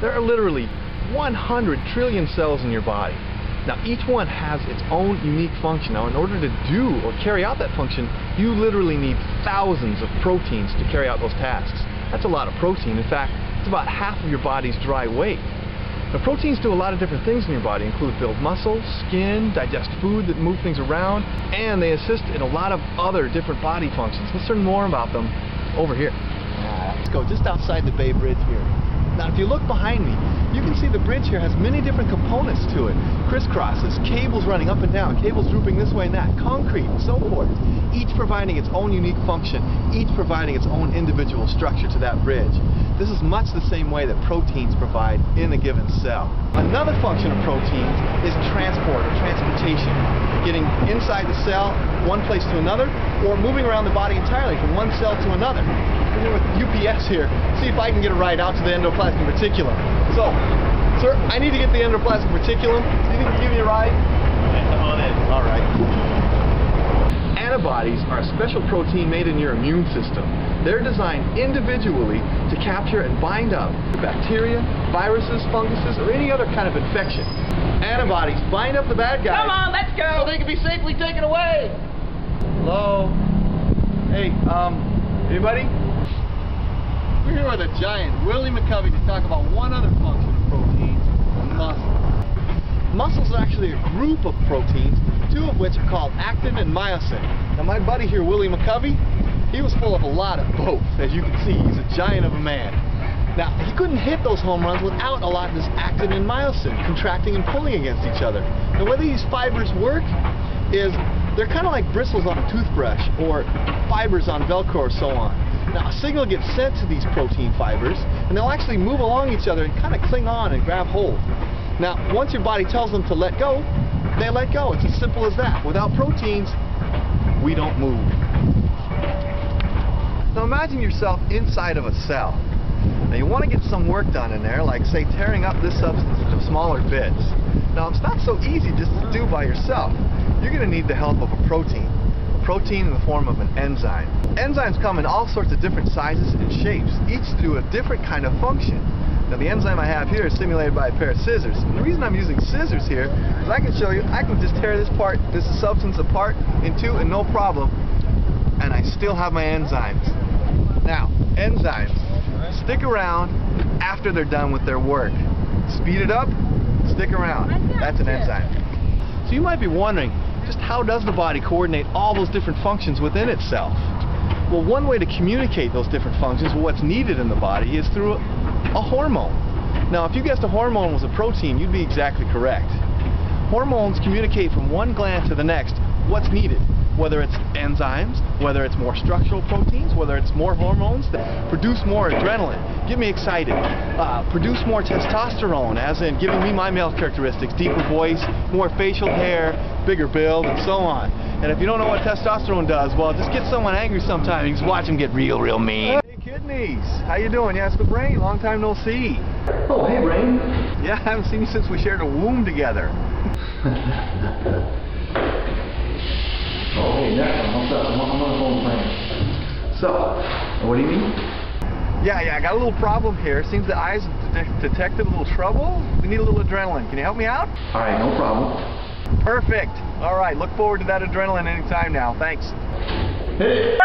There are literally 100 trillion cells in your body. Now each one has its own unique function. Now in order to do or carry out that function, you literally need thousands of proteins to carry out those tasks. That's a lot of protein. In fact, it's about half of your body's dry weight. Now proteins do a lot of different things in your body, include build muscle, skin, digest food that move things around, and they assist in a lot of other different body functions. Let's learn more about them over here. Let's go just outside the Bay Bridge here. Now if you look behind me, you can see the bridge here has many different components to it. Crisscrosses, cables running up and down, cables drooping this way and that, concrete, and so forth. Each providing its own unique function, each providing its own individual structure to that bridge. This is much the same way that proteins provide in a given cell. Another function of proteins is transport or transportation. Getting inside the cell, one place to another, or moving around the body entirely from one cell to another. I'm with UPS here. See if I can get a ride out to the endoplasmic reticulum. So, sir, I need to get the endoplasmic reticulum. Do you think you can give me a ride? Come on in. All right. Antibodies are a special protein made in your immune system. They're designed individually to capture and bind up bacteria, viruses, funguses, or any other kind of infection. Antibodies bind up the bad guys. Come on, let's go! So they can be safely taken away. Hello? Hey, um, anybody? We're here with a giant, Willie McCovey, to talk about one other function of proteins, muscle. Muscles are actually a group of proteins, two of which are called actin and myosin. Now my buddy here, Willie McCovey, he was full of a lot of both. As you can see, he's a giant of a man. Now, he couldn't hit those home runs without a lot of this actin and myosin contracting and pulling against each other. Now, whether these fibers work is they're kind of like bristles on a toothbrush or fibers on Velcro or so on. Now, a signal gets sent to these protein fibers, and they'll actually move along each other and kind of cling on and grab hold. Now, once your body tells them to let go, they let go. It's as simple as that. Without proteins, we don't move. Now imagine yourself inside of a cell. Now you want to get some work done in there, like say tearing up this substance into smaller bits. Now it's not so easy just to do by yourself. You're going to need the help of a protein. Protein in the form of an enzyme. Enzymes come in all sorts of different sizes and shapes, each do a different kind of function. Now the enzyme I have here is stimulated by a pair of scissors. And the reason I'm using scissors here is I can show you, I can just tear this part, this substance apart in two and no problem, and I still have my enzymes. Now, enzymes stick around after they're done with their work. Speed it up, stick around. That's an enzyme. So you might be wondering, just how does the body coordinate all those different functions within itself? Well, one way to communicate those different functions, what's needed in the body, is through a hormone. Now, if you guessed a hormone was a protein, you'd be exactly correct. Hormones communicate from one gland to the next what's needed, whether it's enzymes, whether it's more structural proteins, whether it's more hormones that produce more adrenaline, get me excited, uh, produce more testosterone, as in giving me my male characteristics, deeper voice, more facial hair, bigger build, and so on. And if you don't know what testosterone does, well, just get someone angry sometime. You just watch them get real, real mean. Hey, kidneys, how you doing? Yeah, it's the brain. Long time no see. Oh, hey, Brain. Yeah, I haven't seen you since we shared a womb together. Oh, hey, next one. What's up? I'm I'm on the phone playing. So, What do you mean? yeah, yeah, I got a little problem here. Seems the eyes detec- detected a little trouble. We need a little adrenaline. Can you help me out? All right, no problem. Perfect. All right, look forward to that adrenaline anytime now. Thanks. Hey.